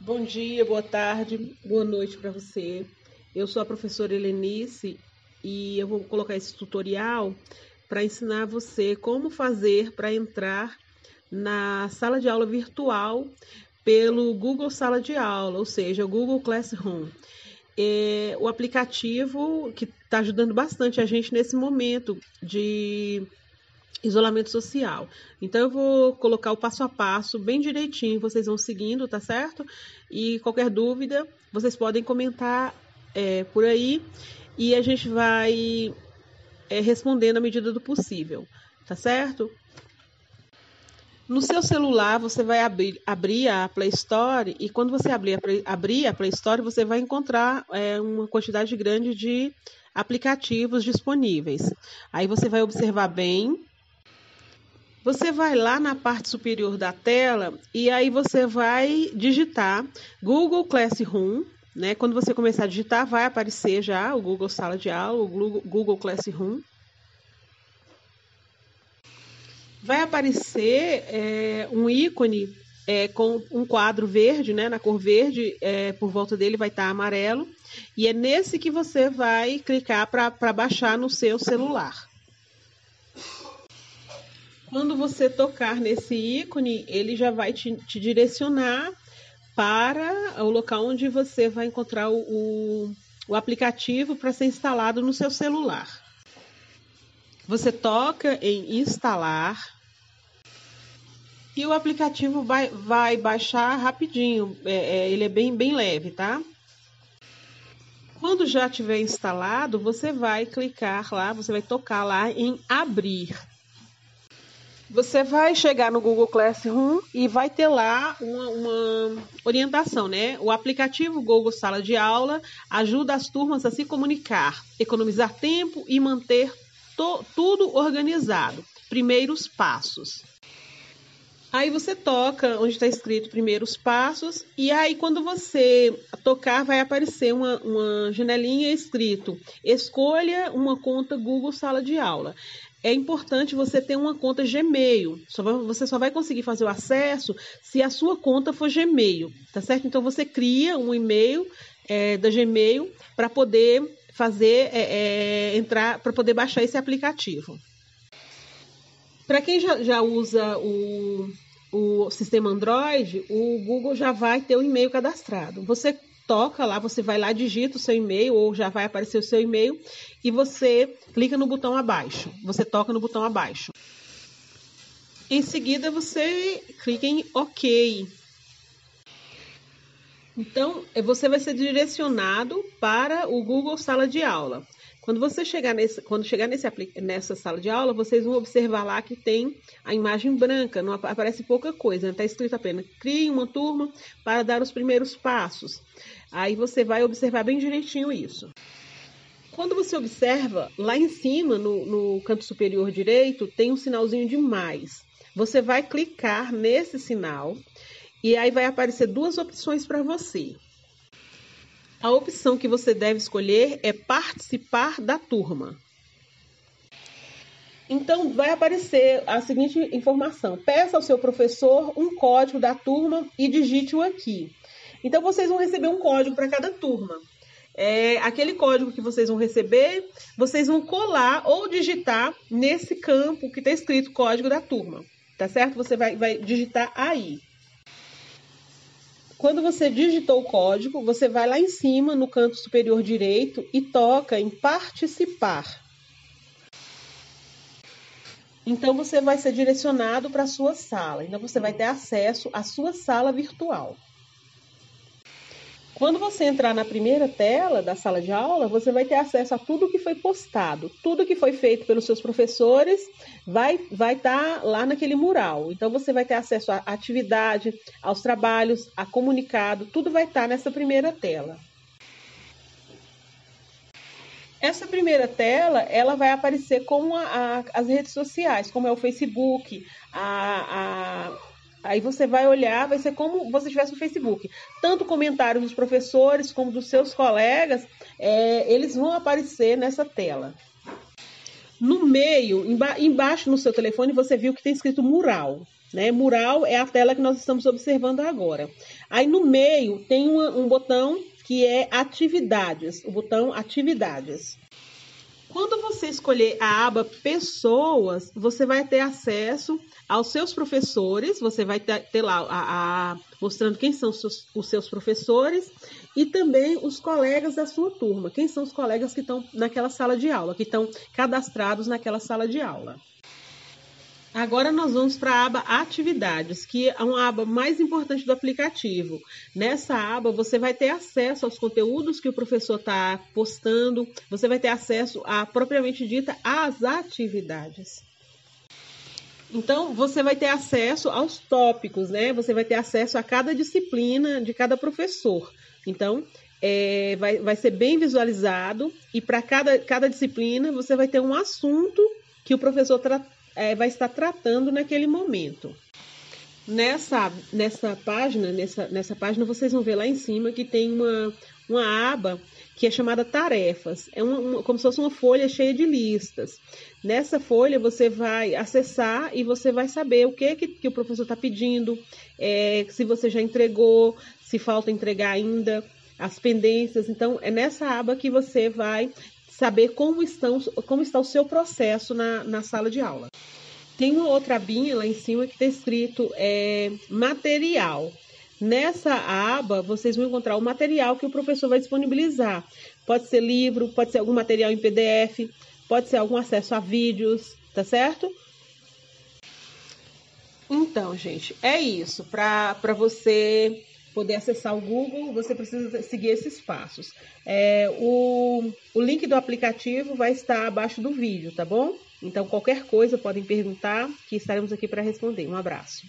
Bom dia, boa tarde, boa noite para você. Eu sou a professora Helenice e eu vou colocar esse tutorial para ensinar você como fazer para entrar na sala de aula virtual pelo Google Sala de Aula, ou seja, o Google Classroom. É o aplicativo que está ajudando bastante a gente nesse momento de isolamento social. Então eu vou colocar o passo a passo bem direitinho, vocês vão seguindo, tá certo? E qualquer dúvida, vocês podem comentar é, por aí e a gente vai é, respondendo à medida do possível, tá certo? No seu celular, você vai abrir, abrir a Play Store e quando você abrir a, abrir a Play Store, você vai encontrar é, uma quantidade grande de aplicativos disponíveis. Aí você vai observar bem. Você vai lá na parte superior da tela e aí você vai digitar Google Classroom. Né? Quando você começar a digitar, vai aparecer já o Google Sala de Aula, o Google Classroom vai aparecer é, um ícone é, com um quadro verde, né, na cor verde, é, por volta dele vai estar amarelo, e é nesse que você vai clicar para baixar no seu celular. Quando você tocar nesse ícone, ele já vai te, te direcionar para o local onde você vai encontrar o, o, o aplicativo para ser instalado no seu celular. Você toca em instalar e o aplicativo vai, vai baixar rapidinho. É, é, ele é bem, bem leve, tá? Quando já tiver instalado, você vai clicar lá, você vai tocar lá em abrir. Você vai chegar no Google Classroom e vai ter lá uma, uma, orientação, né? O aplicativo Google Sala de Aula ajuda as turmas a se comunicar, economizar tempo e manter tudo organizado. Primeiros passos. Aí você toca onde está escrito primeiros passos, e aí quando você tocar, vai aparecer uma, uma janelinha escrito escolha uma conta Google Sala de Aula. É importante você ter uma conta Gmail. Só vai, você só vai conseguir fazer o acesso se a sua conta for Gmail, tá certo? Então você cria um e-mail é, da Gmail para poder fazer é, é, entrar para poder baixar esse aplicativo. Para quem já, já usa o, o sistema Android, o Google já vai ter o e-mail cadastrado. Você toca lá, você vai lá, digita o seu e-mail ou já vai aparecer o seu e-mail e você clica no botão abaixo. Você toca no botão abaixo. Em seguida, você clica em OK. Então, você vai ser direcionado para o Google Sala de Aula. Quando você chegar, nesse, quando chegar nesse, nessa sala de aula, vocês vão observar lá que tem a imagem branca, não aparece pouca coisa, está escrito apenas crie uma turma para dar os primeiros passos. Aí você vai observar bem direitinho isso. Quando você observa, lá em cima, no, no canto superior direito, tem um sinalzinho de mais. Você vai clicar nesse sinal e aí vai aparecer duas opções para você. A opção que você deve escolher é participar da turma. Então, vai aparecer a seguinte informação: peça ao seu professor um código da turma e digite-o aqui. Então, vocês vão receber um código para cada turma. É, aquele código que vocês vão receber, vocês vão colar ou digitar nesse campo que está escrito código da turma. Tá certo? Você vai, vai digitar aí. Quando você digitou o código, você vai lá em cima no canto superior direito e toca em participar. Então você vai ser direcionado para a sua sala. Então você vai ter acesso à sua sala virtual. Quando você entrar na primeira tela da sala de aula, você vai ter acesso a tudo que foi postado, tudo que foi feito pelos seus professores vai vai estar tá lá naquele mural. Então você vai ter acesso à atividade, aos trabalhos, a comunicado, tudo vai estar tá nessa primeira tela. Essa primeira tela, ela vai aparecer com a, a, as redes sociais, como é o Facebook, a, a Aí você vai olhar, vai ser como você estivesse no Facebook. Tanto comentários dos professores como dos seus colegas, é, eles vão aparecer nessa tela. No meio, emba embaixo no seu telefone, você viu que tem escrito mural. Né? Mural é a tela que nós estamos observando agora. Aí no meio tem uma, um botão que é atividades, o botão atividades. Quando você escolher a aba pessoas, você vai ter acesso aos seus professores, você vai ter, lá a, a, mostrando quem são os seus, os seus professores e também os colegas da sua turma, quem são os colegas que estão naquela sala de aula, que estão cadastrados naquela sala de aula. Agora nós vamos para a aba Atividades, que é uma aba mais importante do aplicativo. Nessa aba você vai ter acesso aos conteúdos que o professor está postando, você vai ter acesso a propriamente dita às atividades. Então, você vai ter acesso aos tópicos, né? Você vai ter acesso a cada disciplina de cada professor. Então, é, vai, vai ser bem visualizado e para cada, cada disciplina você vai ter um assunto que o professor é, vai estar tratando naquele momento. Nessa, nessa página, nessa, nessa página, vocês vão ver lá em cima que tem uma, uma aba que é chamada tarefas. É uma, uma, como se fosse uma folha cheia de listas. Nessa folha você vai acessar e você vai saber o que, que, que o professor está pedindo, é, se você já entregou, se falta entregar ainda, as pendências. Então, é nessa aba que você vai saber como, estão, como está o seu processo na, na sala de aula. Tem uma outra abinha lá em cima que está escrito é, material. Nessa aba, vocês vão encontrar o material que o professor vai disponibilizar. Pode ser livro, pode ser algum material em PDF, pode ser algum acesso a vídeos, tá certo? Então, gente, é isso. Para você poder acessar o Google, você precisa seguir esses passos. É, o, o link do aplicativo vai estar abaixo do vídeo, tá bom? Então, qualquer coisa podem perguntar, que estaremos aqui para responder. Um abraço.